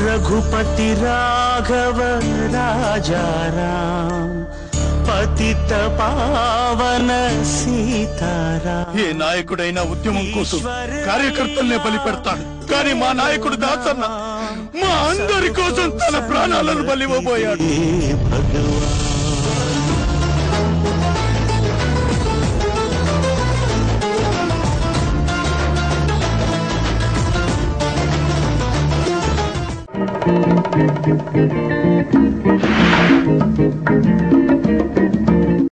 రఘుపతి రాఘవ రాజారాం పతిత పావన సీతారా ఏ నాయకుడైనా ఉద్యమం కోసం కార్యకర్తల్నే బలి పెడతాడు కానీ మా నాయకుడు దాచన్న మా అందరి కోసం తన ప్రాణాలను బలివ్వబోయాడు భగవాన్ Música